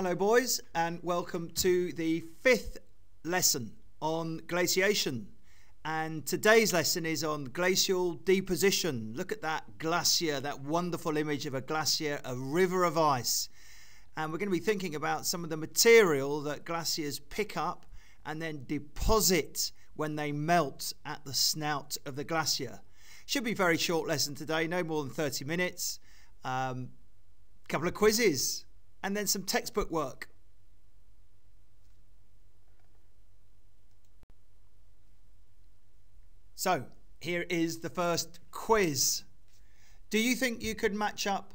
Hello, boys, and welcome to the fifth lesson on glaciation. And today's lesson is on glacial deposition. Look at that glacier, that wonderful image of a glacier, a river of ice. And we're going to be thinking about some of the material that glaciers pick up and then deposit when they melt at the snout of the glacier. Should be a very short lesson today, no more than 30 minutes. A um, couple of quizzes and then some textbook work. So, here is the first quiz. Do you think you could match up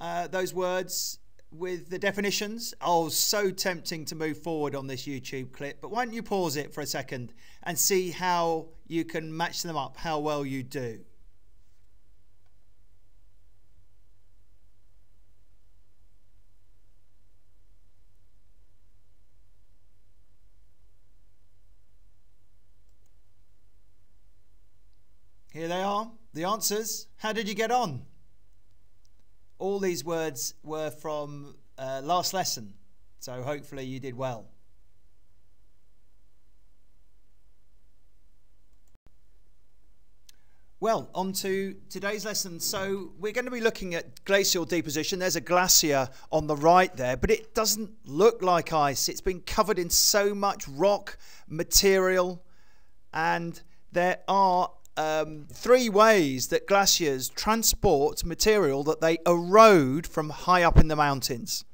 uh, those words with the definitions? Oh, so tempting to move forward on this YouTube clip, but why don't you pause it for a second and see how you can match them up, how well you do. Here they are, the answers. How did you get on? All these words were from uh, last lesson, so hopefully you did well. Well, on to today's lesson. So, we're going to be looking at glacial deposition. There's a glacier on the right there, but it doesn't look like ice. It's been covered in so much rock material, and there are um, three ways that glaciers transport material that they erode from high up in the mountains.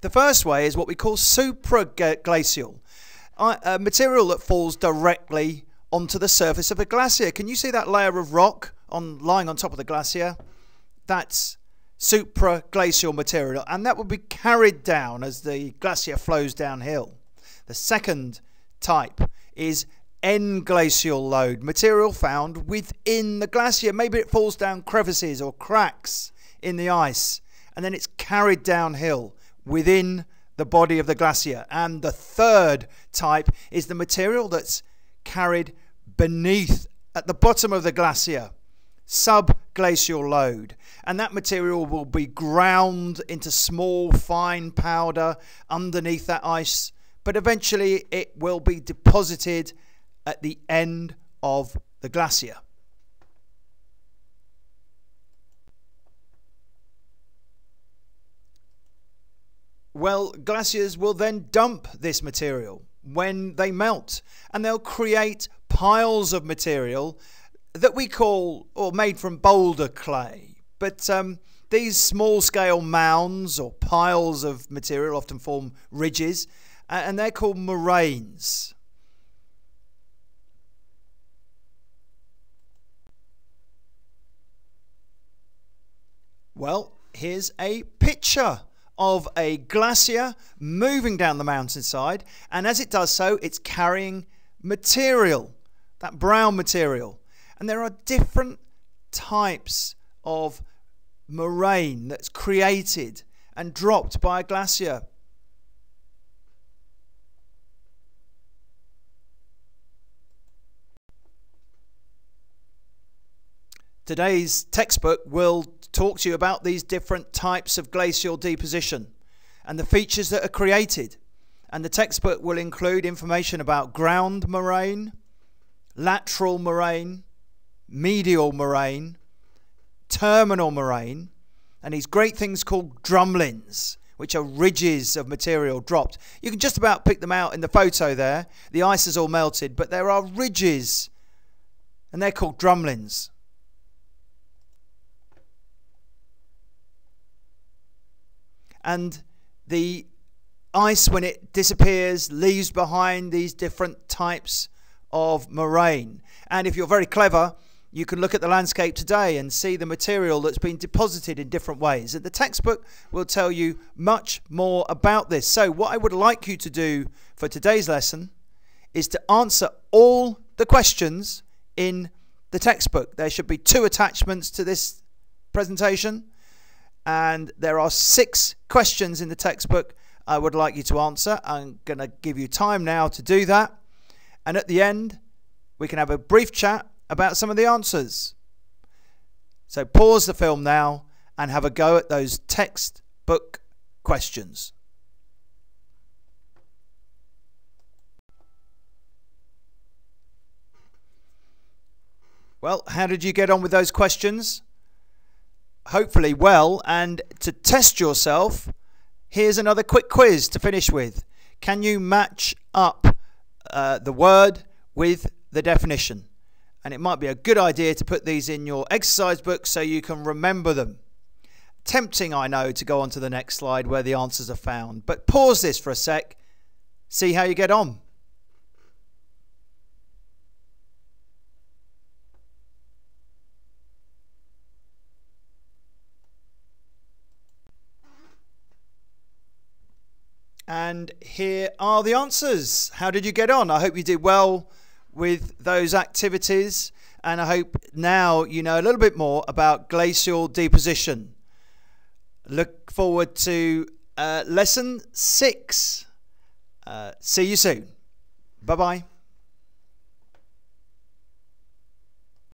The first way is what we call supraglacial, uh, material that falls directly onto the surface of a glacier. Can you see that layer of rock on lying on top of the glacier? That's supraglacial material, and that will be carried down as the glacier flows downhill. The second type is englacial load, material found within the glacier. Maybe it falls down crevices or cracks in the ice and then it's carried downhill within the body of the glacier. And the third type is the material that's carried beneath at the bottom of the glacier, subglacial load. And that material will be ground into small, fine powder underneath that ice, but eventually it will be deposited at the end of the glacier. Well, glaciers will then dump this material when they melt and they'll create piles of material that we call or made from boulder clay. But um, these small scale mounds or piles of material often form ridges and they're called moraines. Well, here's a picture of a glacier moving down the mountainside, and as it does so, it's carrying material, that brown material. And there are different types of moraine that's created and dropped by a glacier. Today's textbook will talk to you about these different types of glacial deposition and the features that are created. And the textbook will include information about ground moraine, lateral moraine, medial moraine, terminal moraine, and these great things called drumlins, which are ridges of material dropped. You can just about pick them out in the photo there. The ice is all melted, but there are ridges, and they're called drumlins. And the ice, when it disappears, leaves behind these different types of moraine. And if you're very clever, you can look at the landscape today and see the material that's been deposited in different ways. And the textbook will tell you much more about this. So, what I would like you to do for today's lesson is to answer all the questions in the textbook. There should be two attachments to this presentation and there are six questions in the textbook I would like you to answer. I'm going to give you time now to do that. And at the end, we can have a brief chat about some of the answers. So pause the film now and have a go at those textbook questions. Well, how did you get on with those questions? Hopefully, well. And to test yourself, here's another quick quiz to finish with. Can you match up uh, the word with the definition? And it might be a good idea to put these in your exercise book so you can remember them. Tempting, I know, to go on to the next slide where the answers are found. But pause this for a sec, see how you get on. And here are the answers. How did you get on? I hope you did well with those activities. And I hope now you know a little bit more about glacial deposition. Look forward to uh, lesson six. Uh, see you soon. Bye bye.